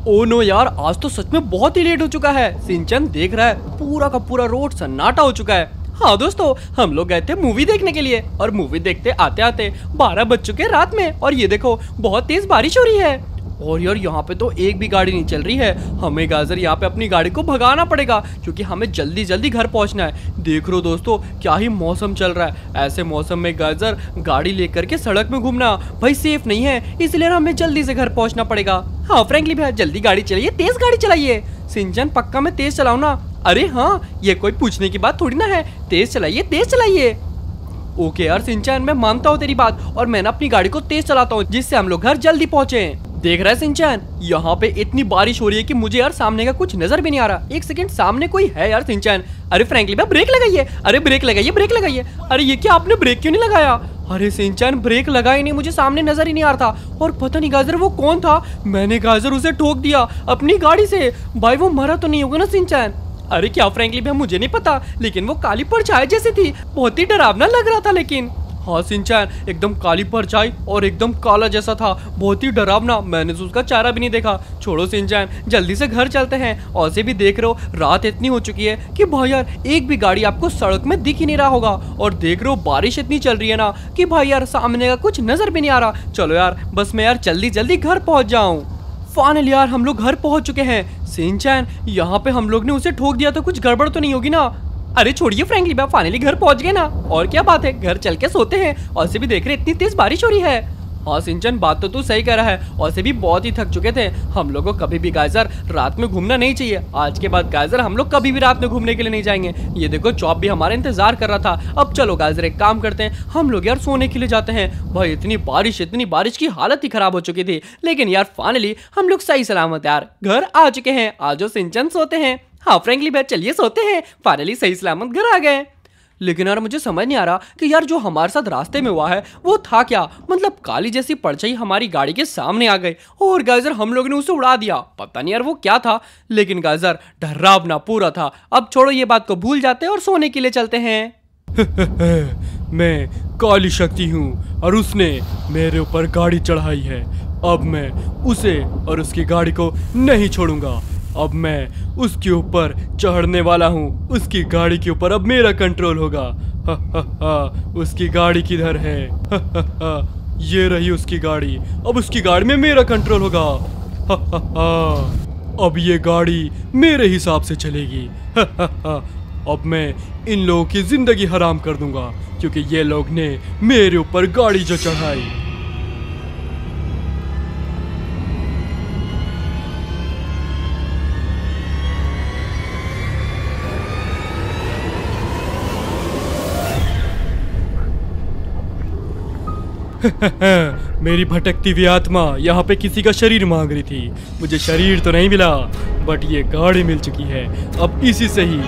Oh no यार, आज तो सच में बहुत ही लेट हो चुका है। सिंचन देख रहा है, पूरा का पूरा रोड सन्नाटा हो चुका है। हाँ दोस्तों, हम लोग गए थे मूवी देखने के लिए और मूवी देखते आते आते बारह बज चुके रात में और ये देखो, बहुत तेज बारिश हो रही है। और यार यहाँ पे तो एक भी गाड़ी नहीं चल रही है। हमें गाजर यहाँ पे अपनी गाड़ी को भगाना पड़ेगा, क्योंकि हमें जल्दी जल्दी घर पहुँचना है। देख रो दोस्तों, क्या ही मौसम चल रहा है। ऐसे मौसम में गाजर गाड़ी लेकर के सड़क में घूमना भाई सेफ़ नहीं है, इसलिए हमें जल्दी से घर पहुँचना पड़ेगा। हाँ फ्रेंकली भैया, जल्दी गाड़ी चलाइए, तेज गाड़ी चलाइए। सिंचन पक्का मैं तेज चलाऊ ना। अरे हाँ ये कोई पूछने की बात थोड़ी ना है। तेज चलाइए तेज चलाइए। ओके यार, सिंचन, मैं मानता हूँ तेरी बात, और मैं ना अपनी गाड़ी को तेज चलाता हूँ, जिससे हम लोग घर जल्दी पहुँचे। देख रहा है सिंचन? यहाँ पे इतनी बारिश हो रही है कि मुझे यार सामने का कुछ नज़र भी नहीं आ रहा। एक सेकंड सामने कोई है यार सिंचन? अरे फ्रेंकली भैया ब्रेक लगाइए। अरे ब्रेक लगाइए ब्रेक लगाइए। अरे ये क्या आपने ब्रेक क्यों नहीं लगाया? अरे सिंचन ब्रेक लगा ही नहीं, मुझे सामने नज़र ही नहीं आ रहा था। और पता नहीं गाजर, वो कौन था? मैंने गाजर उसे ठोक दिया अपनी गाड़ी से। भाई, वो मरा तो नहीं होगा ना सिंचन? अरे क्या फ्रेंकली भैया मुझे नहीं पता, लेकिन वो काली परछाई जैसी थी। बहुत ही डरावना लग रहा था लेकिन। हाँ सिंचैन, एकदम काली परछाई और एकदम काला जैसा था। बहुत ही डरावना, मैंने तो उसका चारा भी नहीं देखा। छोड़ो सिंचैन, जल्दी से घर चलते हैं। और से भी देख रहे हो, रात इतनी हो चुकी है कि भाई यार, एक भी गाड़ी आपको सड़क में दिख ही नहीं रहा होगा। और देख रहे हो, बारिश इतनी चल रही है ना कि भाई यार, सामने का कुछ नज़र भी नहीं आ रहा। चलो यार, बस मैं यार जल्दी जल्दी घर पहुँच जाऊँ। फाइनल यार, हम लोग घर पहुँच चुके हैं। सिंचैन, यहाँ पे हम लोग ने उसे ठोक दिया तो कुछ गड़बड़ तो नहीं होगी ना? अरे छोड़िए, फ्रेंकली, मैं फाइनली घर पहुँच गए ना। और क्या बात है? घर चल के सोते हैं। और से भी देख रहे इतनी तेज बारिश हो रही है। हाँ सिंचन, बात तो तू सही कह रहा है। और से भी बहुत ही थक चुके थे। हम लोग को कभी भी गाजर रात में घूमना नहीं चाहिए। आज के बाद गाजर हम लोग कभी भी रात में घूमने के लिए नहीं जाएँगे। ये देखो, चौप भी हमारा इंतज़ार कर रहा था। अब चलो गाजर एक काम करते हैं। हम लोग यार सोने के लिए जाते हैं। भाई, इतनी बारिश इतनी बारिश की हालत ही खराब हो चुकी थी। लेकिन यार फाइनली हम लोग सही सलामत यार। घर आ चुके हैं। आज सिंचन सोते हैं। हाँ फ्रेंकली भैया चलिए, सोते हैं। फाइनली सही सलामत घर आ गए। लेकिन यार, मुझे समझ नहीं आ रहा कि यार, जो हमारे साथ रास्ते में हुआ है, वो था क्या? मतलब काली जैसी परछाई हमारी गाड़ी के सामने आ गई। और गाजर हम लोगों ने उसे उड़ा दिया। पता नहीं यार, वो क्या था। लेकिन गाजर डरावना पूरा था। अब छोड़ो, ये बात को भूल जाते हैं और सोने के लिए चलते हैं। मैं काली शक्ति हूँ, और उसने मेरे ऊपर गाड़ी चढ़ाई है। अब मैं उसे और उसकी गाड़ी को नहीं छोड़ूँगा। अब मैं उसके ऊपर चढ़ने वाला हूँ। उसकी गाड़ी के ऊपर अब मेरा कंट्रोल होगा। हा, हा, हा, उसकी गाड़ी किधर है? हा, हा, हा, ये रही उसकी गाड़ी। अब उसकी गाड़ी में मेरा कंट्रोल होगा। हा, हा, हा, अब ये गाड़ी मेरे हिसाब से चलेगी। हा, हा, हा, अब मैं इन लोगों की ज़िंदगी हराम कर दूँगा क्योंकि ये लोग ने मेरे ऊपर गाड़ी जो चढ़ाई। मेरी भटकती हुई आत्मा यहाँ पे किसी का शरीर मांग रही थी। मुझे शरीर तो नहीं मिला बट ये गाड़ी मिल चुकी है। अब इसी से ही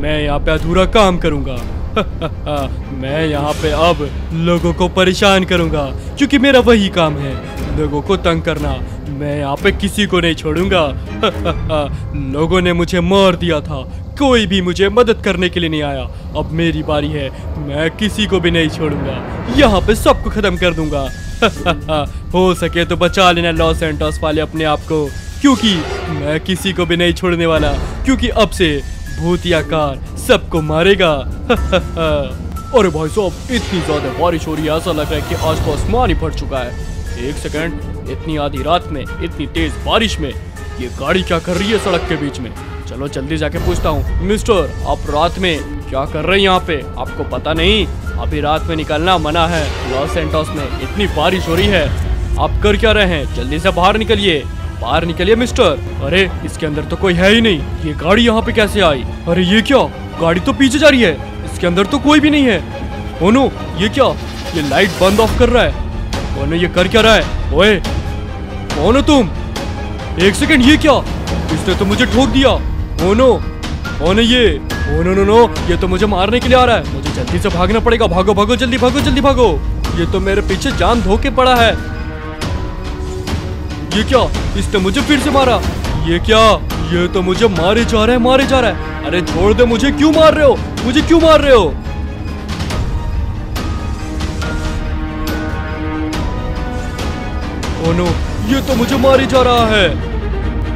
मैं यहाँ पे अधूरा काम करूँगा। मैं यहाँ पे अब लोगों को परेशान करूँगा, क्योंकि मेरा वही काम है। लोगों को तंग करना, मैं यहाँ पे किसी को नहीं छोड़ूँगा। लोगों ने मुझे मार दिया था कोई भी मुझे मदद करने के लिए नहीं आया। अब मेरी बारी है, मैं किसी को भी नहीं छोड़ूँगा। यहाँ पे सबको खत्म कर दूँगा। हो सके तो बचा लेना लॉस एंटोस वाले अपने आप को। क्योंकि मैं किसी को भी नहीं छोड़ने वाला। क्योंकि अब से भूतिया कार सबको मारेगा। अरे भाई साहब, इतनी ज़्यादा बारिश हो रही है, ऐसा लग रहा है कि आज तो आसमान ही फट चुका है। एक सेकंड, इतनी आधी रात में, इतनी तेज बारिश में, ये गाड़ी क्या कर रही है सड़क के बीच में? चलो जल्दी जाके पूछता हूँ। मिस्टर, आप रात में क्या कर रहे हैं यहाँ पे? आपको पता नहीं? अभी रात में निकलना मना है। लॉस एंटोस में इतनी बारिश हो रही है। आप कर क्या रहे हैं? जल्दी से बाहर निकलिए। बाहर निकलिए, मिस्टर। अरे, इसके अंदर तो कोई है ही नहीं। ये गाड़ी यहाँ पे कैसे आई? अरे, ये क्या? गाड़ी तो पीछे जा रही है। इसके अंदर तो कोई भी नहीं है। ओनो ये क्या? ये लाइट बंद ऑफ़ कर रहा है। ओनो ये कर क्या रहा है? ओए, कौन हो तुम? एक सेकंड, ये क्या? इसने तो मुझे ठोक दिया। ओनो ओनो ये। ओ नो नो ये तो मुझे मारने के लिए आ रहा है। मुझे जल्दी से भागना पड़ेगा। भागो भागो, जल्दी भागो जल्दी भागो। ये तो मेरे पीछे जान धोके पड़ा है। ये क्या? इसने मुझे फिर से मारा। ये क्या? ये तो मुझे मारे जा रहा है, मारे जा रहा है। अरे छोड़ दे, मुझे क्यों मार रहे हो? मुझे क्यों मार रहे हो? ओ नो ये तो मुझे मारे जा रहा है।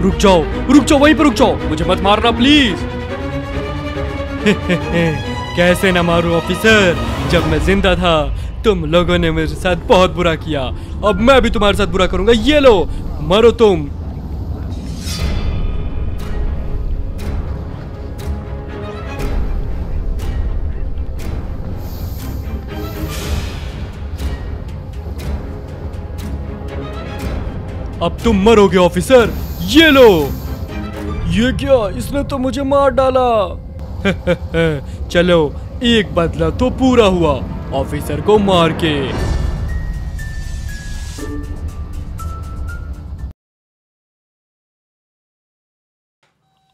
रुक जाओ रुक जाओ, वहीं पर रुक जाओ। मुझे मत मारना प्लीज़ कैसे ना मारूं ऑफिसर जब मैं ज़िंदा था, तुम लोगों ने मेरे साथ बहुत बुरा किया। अब मैं भी तुम्हारे साथ बुरा करूँगा। ये लो, मरो तुम। अब तुम मरोगे ऑफिसर ये लो। ये क्या? इसने तो मुझे मार डाला। चलो एक बदला तो पूरा हुआ ऑफिसर को मार के।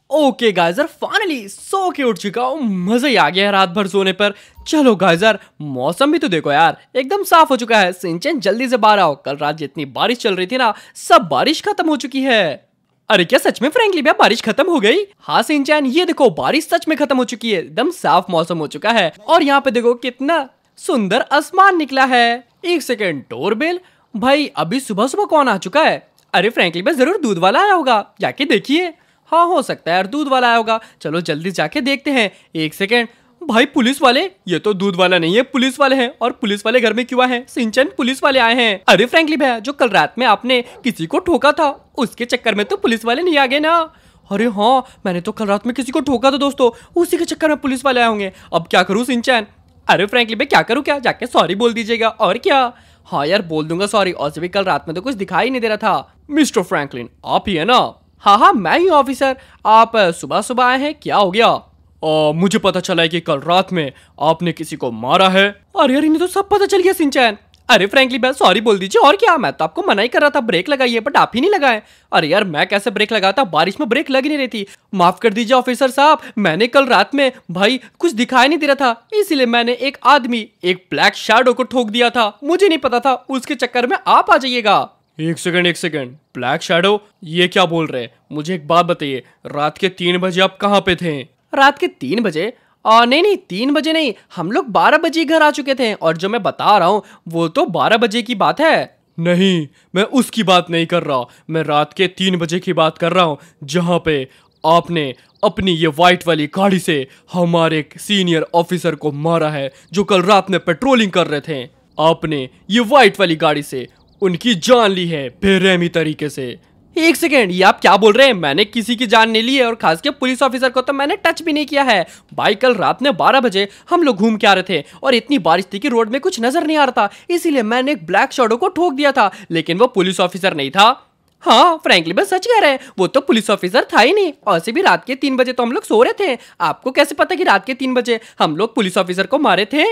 ओके गाइजर फाइनली सो के उठ चुका हूँ। मज़ा ही आ गया रात भर सोने पर। चलो गाइजर मौसम भी तो देखो यार। एकदम साफ़ हो चुका है। सिंचन जल्दी से बाहर आओ। कल रात जितनी बारिश चल रही थी ना सब बारिश खत्म हो चुकी है। अरे क्या सच में फ्रेंकली भैया बारिश खत्म हो गई? हाँ सिंचन, ये देखो, बारिश सच में खत्म हो चुकी है। एकदम साफ़ मौसम हो चुका है। और यहाँ पे देखो कितना सुंदर आसमान निकला है। एक सेकेंड, डोरबेल? भाई, अभी सुबह सुबह कौन आ चुका है? अरे फ्रेंकली भैया, ज़रूर दूध वाला आया होगा। जाके देखिए। हाँ हो सकता है यार, दूध वाला आया होगा। चलो, जल्दी जाके देखते हैं। एक सेकेंड भाई, पुलिस वाले? ये तो दूध वाला नहीं है, पुलिस वाले हैं। और पुलिस वाले घर में क्यों हैं? सिंचन पुलिस वाले आए हैं। अरे, फ्रेंकली भैया, जो कल रात में आपने किसी को ठोका था, उसके चक्कर में तो पुलिस वाले नहीं आ गए ना। अरे हाँ मैंने तो कल रात में किसी को ठोका था दोस्तों। उसी के चक्कर में पुलिस वाले आए होंगे। अब क्या करूँ सिंचन? अरे फ्रेंकली भाई क्या करूँ क्या? जाके सॉरी बोल दीजिएगा। और क्या? हाँ यार, बोल दूँगा सॉरी। और भी कल रात में तो कुछ दिखाई नहीं दे रहा था। मिस्टर फ्रैंकलिन, आप ही है ना? हाँ हाँ मैं ही ऑफिसर। आप सुबह सुबह आए हैं, क्या हो गया? आ, मुझे पता चला है कि कल रात में आपने किसी को मारा है। अरे यार तो सब पता चल गया सिंचैन। अरे फ्रैंकली भैया सॉरी बोल दीजिए और क्या? मैं तो आपको मना ही कर रहा था ब्रेक लगाइए बट आप ही नहीं लगाए। अरे यार मैं कैसे ब्रेक लगाता बारिश में ब्रेक लग नहीं रही थी। माफ़ कर दीजिए ऑफिसर साहब मैंने कल रात में भाई कुछ दिखाई नहीं दे रहा था। इसीलिए मैंने एक आदमी एक ब्लैक शेडो को ठोक दिया था। मुझे नहीं पता था उसके चक्कर में आप आ जाइएगा। एक सेकंड एक सेकंड। Black shadow? ये क्या बोल रहे मुझे एक बात बताइए रात के तीन बजे आप कहाँ पे थे? रात के तीन बजे। आ, नहीं नहीं तीन बजे नहीं हम लोग बारह बजे घर आ चुके थे। और जो मैं बता रहा हूँ वो तो बारह बजे की बात है। नहीं मैं उसकी बात नहीं कर रहा। मैं रात के तीन बजे की बात कर रहा हूँ जहाँ पे आपने अपनी ये वाइट वाली गाड़ी से हमारे सीनियर ऑफिसर को मारा है जो कल रात में पेट्रोलिंग कर रहे थे। आपने ये वाइट वाली गाड़ी से उनकी जान ली है बेरहमी तरीके से। एक सेकेंड, ये आप क्या बोल रहे हैं? मैंने किसी की जान नहीं ली है और खास के पुलिस ऑफिसर को तो मैंने टच भी नहीं किया है। भाई, कल रात में बारह बजे हम लोग घूम के आ रहे थे और इतनी बारिश थी कि रोड में कुछ नज़र नहीं आ रहा था, इसीलिए मैंने एक ब्लैक शॉडो को ठोक दिया था, लेकिन वो पुलिस ऑफिसर नहीं था। हाँ फ्रैंकली बस सच कह रहे हैं, वो तो पुलिस ऑफिसर था ही नहीं। और से भी रात के तीन बजे तो हम लोग सो रहे थे। आपको कैसे पता कि रात के तीन बजे हम लोग पुलिस ऑफिसर को मारे थे?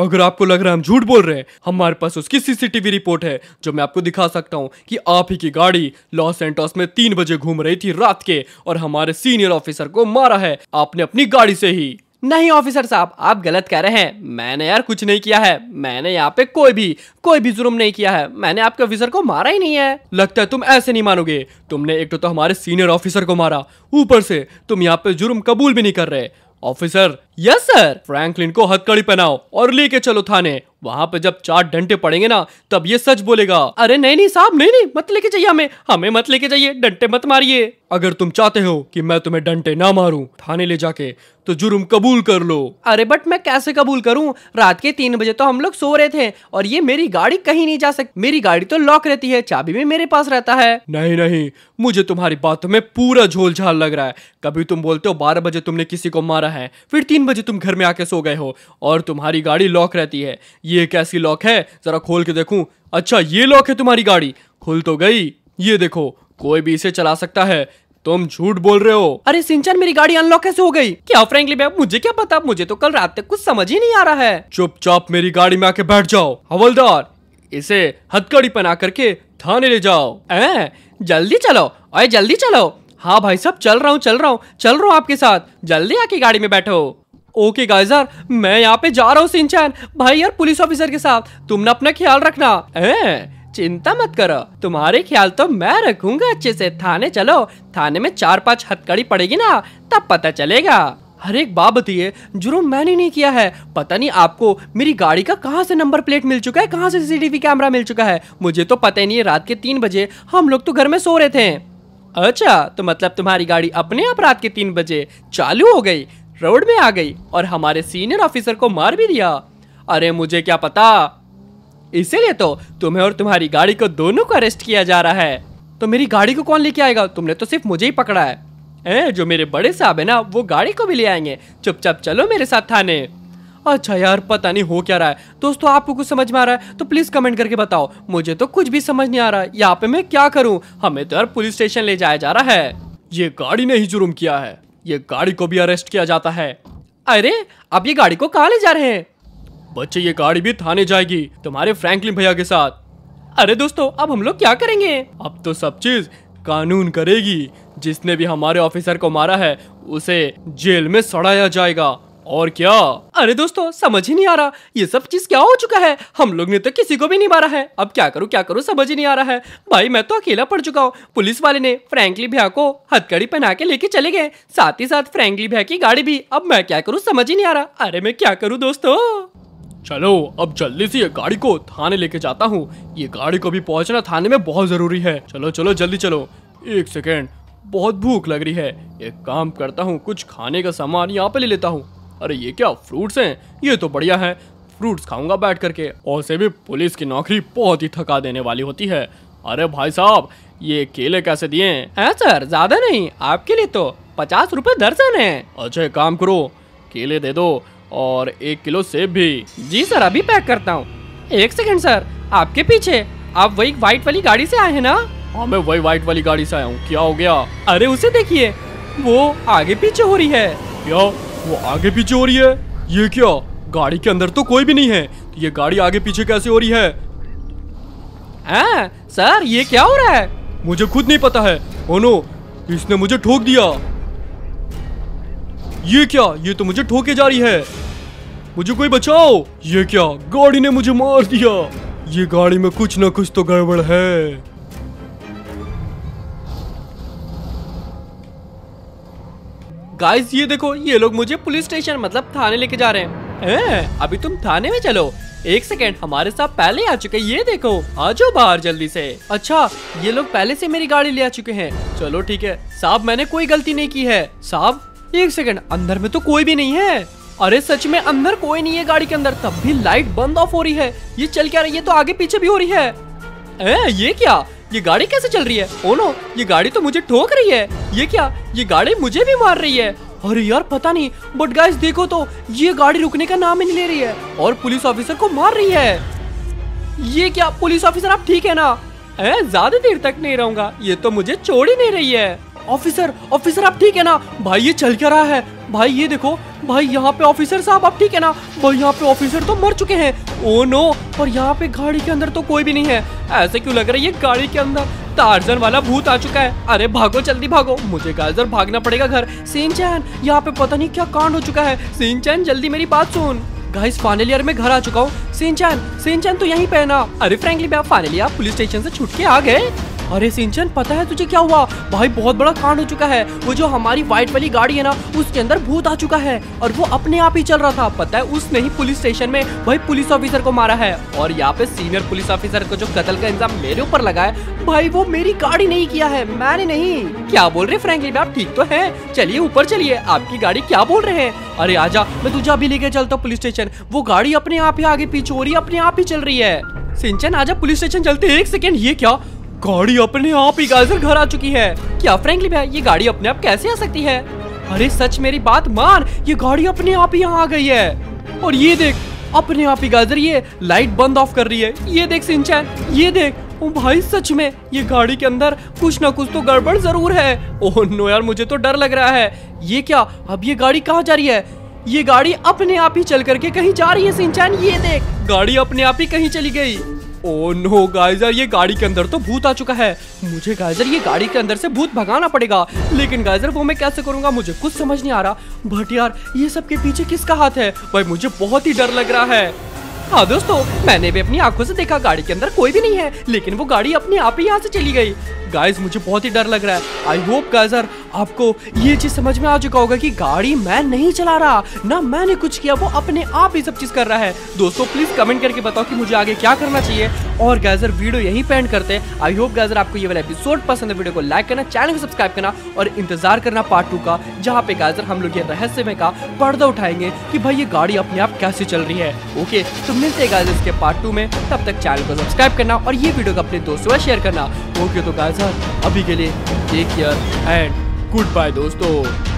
अगर आपको लग रहा है हम झूठ बोल रहे हैं हमारे पास उसकी सीसीटीवी रिपोर्ट है जो मैं आपको दिखा सकता हूँ कि आप ही की गाड़ी लॉस एंटोस में तीन बजे घूम रही थी रात के और हमारे सीनियर ऑफिसर को मारा है। आपने अपनी गाड़ी से ही। नहीं ऑफिसर साहब आप गलत कह रहे हैं। मैंने यार कुछ नहीं किया है। मैंने यहाँ पे कोई भी कोई भी जुर्म नहीं किया है। मैंने आपके ऑफिसर को मारा ही नहीं है। लगता है तुम ऐसे नहीं मानोगे। तुमने एक तो, तो हमारे सीनियर ऑफिसर को मारा। ऊपर से तुम यहाँ पे जुर्म कबूल भी नहीं कर रहे। ऑफिसर यस सर फ्रैंकलिन को हथकड़ी पहनाओ और लेके चलो थाने। वहाँ पे जब चार डंटे पड़ेंगे ना, तब ये सच बोलेगा। अरे नहीं नहीं, साहब, नहीं नहीं, मत लेके जाइए हमें। हमें मत लेके जाइए, डंटे मत मारिए। अगर तुम चाहते हो कि मैं तुम्हें डंटे ना मारूं थाने ले जाके तो जुर्म कबूल कर लो। अरे बट मैं कैसे कबूल करूँ? रात के तीन बजे तो हम लोग सो रहे थे और ये मेरी गाड़ी कहीं नहीं जा सकती। मेरी गाड़ी तो लॉक रहती है चाबी भी मेरे पास रहता है। नहीं नहीं मुझे तुम्हारी बातों में पूरा झोल झाल लग रहा है। कभी तुम बोलते हो बारह बजे तुमने किसी को मारा है फिर तीन बजे तुम घर में आके सो गए हो और तुम्हारी गाड़ी लॉक रहती है। ये कैसी लॉक है जरा खोल के देखूँ। अच्छा ये लॉक है तुम्हारी गाड़ी। खुल तो गई। ये देखो कोई भी इसे चला सकता है। तुम झूठ बोल रहे हो। अरे सिंचन मेरी गाड़ी अनलॉक कैसे हो गई? क्या फ्रेंकली भैया मुझे क्या पता? मुझे तो कल रात तक कुछ समझ ही नहीं आ रहा है। चुपचाप मेरी गाड़ी में आके बैठ जाओ। हवलदार इसे हथकड़ी पहना करके थाने ले जाओ। ए, जल्दी चलो। अरे जल्दी चलो। हाँ भाई साहब चल रहा हूँ चल रहा हूँ। चल रहा हूँ आपके साथ। जल्दी आके गाड़ी में बैठो। ओके गाइजर मैं यहाँ पे जा रहा हूँ सिंचन। भाई यार पुलिस ऑफिसर के साथ तुमने अपना ख्याल रखना। ए, चिंता मत करो। तुम्हारे ख्याल तो मैं रखूँगा अच्छे से। थाने चलो। थाने में चार पाँच हथकड़ी पड़ेगी ना, तब पता चलेगा। हर एक बात बताइए। जुर्म मैंने नहीं किया है। पता नहीं आपको मेरी गाड़ी का कहाँ से नंबर प्लेट मिल चुका है, कहाँ से सीसीटीवी कैमरा मिल चुका है? मुझे तो पता ही नहीं है, रात के तीन बजे हम लोग तो घर में सो रहे थे। अच्छा तो मतलब तुम्हारी गाड़ी अपने आप रात के तीन बजे चालू हो गई, रोड में आ गई और हमारे सीनियर ऑफिसर को मार भी दिया। अरे, मुझे क्या पता? इसीलिए तो तुम्हें और तुम्हारी गाड़ी को दोनों को अरेस्ट किया जा रहा है। तो मेरी गाड़ी को कौन लेके आएगा? तुमने तो सिर्फ़ मुझे ही पकड़ा है। ए, जो मेरे बड़े साहब है ना वो गाड़ी को भी ले आएँगे। चुपचाप चलो मेरे साथ थाने। अच्छा यार पता नहीं हो क्या रहा है। दोस्तों आपको कुछ समझ में आ रहा है? तो प्लीज़ कमेंट करके बताओ। मुझे तो कुछ भी समझ नहीं आ रहा। यहाँ पे मैं क्या करूँ? हमें तो यार पुलिस स्टेशन ले जाया जा रहा है। ये गाड़ी ने ही जुर्म किया है। ये गाड़ी को भी अरेस्ट किया जाता है। अरे अब ये गाड़ी को कहाँ ले जा रहे हैं? बच्चे, ये गाड़ी भी थाने जाएगी, तुम्हारे फ्रैंकलिन भैया के साथ। अरे दोस्तों, अब हम लोग क्या करेंगे? अब तो सब चीज़ कानून करेगी। जिसने भी हमारे ऑफिसर को मारा है, उसे जेल में सड़ाया जाएगा। और क्या? अरे दोस्तों, समझ ही नहीं आ रहा, ये सब चीज़ क्या हो चुका है? हम लोग ने तो किसी को भी नहीं मारा है। अब क्या करूँ क्या करूँ, समझ ही नहीं आ रहा है। भाई, मैं तो अकेला पड़ चुका हूँ। पुलिस वाले ने फ्रैंकली भैया को हथकड़ी पहना के लेके चले गए। साथ ही साथ फ्रैंकली भैया की गाड़ी भी। अब मैं क्या करूँ, समझ ही नहीं आ रहा। अरे मैं क्या करूँ दोस्तों? चलो अब जल्दी से ये गाड़ी को थाने लेके जाता हूँ। ये गाड़ी को भी पहुँचना थाने में बहुत ज़रूरी है। चलो चलो जल्दी चलो। एक सेकेंड बहुत भूख लग रही है। एक काम करता हूँ कुछ खाने का सामान यहाँ पे ले लेता हूँ। अरे ये क्या फ्रूट्स हैं? ये तो बढ़िया है। फ्रूट्स खाऊँगा बैठ करके। और से भी पुलिस की नौकरी बहुत ही थका देने वाली होती है। अरे भाई साहब ये केले कैसे दिए हैं? सर ज़्यादा नहीं आपके लिए तो पचास रुपए दर्जन है। अच्छा काम करो केले दे दो। और एक किलो सेब भी। जी सर अभी पैक करता हूँ। एक सेकंड सर आपके पीछे। आप वही व्हाइट वाली गाड़ी से आए हैं ना? हाँ मैं वही व्हाइट वाली गाड़ी से आया हूँ। क्या हो गया? अरे उसे देखिए वो आगे पीछे हो रही है। क्या? वो आगे पीछे हो रही है? ये क्या? गाड़ी के अंदर तो कोई भी नहीं है। तो ये गाड़ी आगे पीछे कैसे हो रही है? आ, सर ये क्या हो रहा है? मुझे खुद नहीं पता है। ओनो इसने मुझे ठोक दिया। ये क्या? ये तो मुझे ठोके जा रही है। मुझे कोई बचाओ। ये क्या? गाड़ी ने मुझे मार दिया। ये गाड़ी में कुछ ना कुछ तो गड़बड़ है। गाइस, ये देखो, ये लोग मुझे पुलिस स्टेशन मतलब थाने लेके जा रहे हैं। अभी तुम थाने में चलो। एक सेकेंड, हमारे साथ पहले आ चुके ये देखो, आ जाओ बाहर जल्दी से। अच्छा ये लोग पहले से मेरी गाड़ी ले आ चुके हैं। चलो, ठीक है। साहब, मैंने कोई गलती नहीं की है। साहब एक सेकेंड अंदर में तो कोई भी नहीं है। अरे सच में अंदर कोई नहीं है गाड़ी के अंदर। तब भी लाइट बंद ऑफ़ हो रही है। ये चल क्या रही है? तो आगे पीछे भी हो रही है। ए, ये क्या? ये गाड़ी कैसे चल रही है? ओ नो ये गाड़ी तो मुझे ठोक रही है। ये क्या? ये गाड़ी मुझे भी मार रही है। अरे यार पता नहीं। बट गाइस देखो तो ये गाड़ी रुकने का नाम ही नहीं ले रही है। और पुलिस ऑफिसर को मार रही है। ये क्या? पुलिस ऑफिसर आप ठीक है ना? ज़्यादा देर तक नहीं रहूँगा। ये तो मुझे छोड़ ही नहीं रही है। ऑफिसर ऑफिसर आप ठीक है ना? भाई, ये चल क्या रहा है? भाई, ये देखो, भाई, यहाँ पे ऑफिसर साहब, आप ठीक है ना? भाई, यहाँ पे ऑफिसर तो मर चुके हैं। ओ नो और यहाँ पे गाड़ी के अंदर तो कोई भी नहीं है। ऐसे क्यों लग रहा है ये गाड़ी के अंदर टार्जन वाला भूत आ चुका है? अरे, भागो, जल्दी भागो। मुझे गाजर भागना पड़ेगा घर। सीन चैन यहाँ पे पता नहीं क्या कांड हो चुका है। सीन चैन जल्दी मेरी बात सुन। गाइस फाइनली यार, मैं घर आ चुका हूँ। सीन चैन सीन चैन तो यहीं पे है ना? अरे फ्रेंकली फाइनली आप पुलिस स्टेशन से छुट के आ गए। अरे सिंचन, पता है तुझे क्या हुआ? भाई, बहुत बड़ा कांड हो चुका है। वो जो हमारी व्हाइट वाली गाड़ी है ना, उसके अंदर भूत आ चुका है और वो अपने आप ही चल रहा था। पता है उसने ही पुलिस स्टेशन में भाई पुलिस ऑफिसर को मारा है और यहाँ पे सीनियर पुलिस ऑफिसर को जो कतल का इंजाम मेरे ऊपर लगा है, भाई वो मेरी गाड़ी नहीं किया है। मैंने नहीं। क्या बोल रहे फ्रेंकली? आप ठीक तो है? चलिए, ऊपर चलिए। आपकी गाड़ी क्या बोल रहे हैं? अरे आजा मैं तुझे अभी लेके चलता हूँ पुलिस स्टेशन। वो गाड़ी अपने आप ही आगे पीछे हो रही है, अपने आप ही चल रही है। सिंचन आजा पुलिस स्टेशन, चलते एक सेकेंड ये क्या? गाड़ी अपने आप ही गाजर घर आ चुकी है। क्या फ्रेंकली भैया ये गाड़ी अपने आप कैसे आ सकती है? अरे सच मेरी बात मान, ये गाड़ी अपने आप ही यहाँ आ गई है। और ये देख, अपने आप ही गाजर, ये लाइट बंद ऑफ़ कर रही है। ये देख सिंचैन, ये देख, ओ भाई सच में, ये गाड़ी के अंदर कुछ ना कुछ तो गड़बड़ ज़रूर है। ओह नो यार, मुझे तो डर लग रहा है। ये क्या, अब ये गाड़ी कहाँ जा रही है? ये गाड़ी अपने आप ही चल करके कहीं जा रही है सिंचैन, ये देख। गाड़ी अपने आप ही कहीं चली गई। ओ नो गाइजर ये गाड़ी के अंदर तो भूत आ चुका है। मुझे गाइजर ये गाड़ी के अंदर से भूत भगाना पड़ेगा। लेकिन गाइजर वो मैं कैसे करूँगा? मुझे कुछ समझ नहीं आ रहा। बट यार, ये सब के पीछे किसका हाथ है? भाई, मुझे बहुत ही डर लग रहा है। हाँ दोस्तों, मैंने भी अपनी आँखों से देखा, गाड़ी के अंदर कोई भी नहीं है। लेकिन वो गाड़ी अपने आप ही यहाँ से चली गई। गाइस मुझे बहुत ही डर लग रहा है। आई होप गाइजर आपको ये चीज़ समझ में आ चुका होगा कि गाड़ी मैं नहीं चला रहा। ना मैंने कुछ किया, वो अपने आप ही सब चीज़ कर रहा है। दोस्तों प्लीज़ कमेंट करके बताओ कि मुझे आगे क्या करना चाहिए। और गैजर वीडियो यही पेंड करते हैं। आई होप गैजर आपको ये वाला एपिसोड पसंद है। वीडियो को लाइक करना चैनल को सब्सक्राइब करना और इंतज़ार करना पार्ट टू का, जहाँ पे गैजर हम लोग ये रहस्यमय का पर्दा उठाएँगे कि भाई ये गाड़ी अपने आप कैसे चल रही है। ओके तो मिलते हैं गाइजर इसके पार्ट टू में। तब तक चैनल को सब्सक्राइब करना और ये वीडियो को अपने दोस्तों से शेयर करना। ओके तो गाइजर अभी के लिए take care and good bye दोस्तों।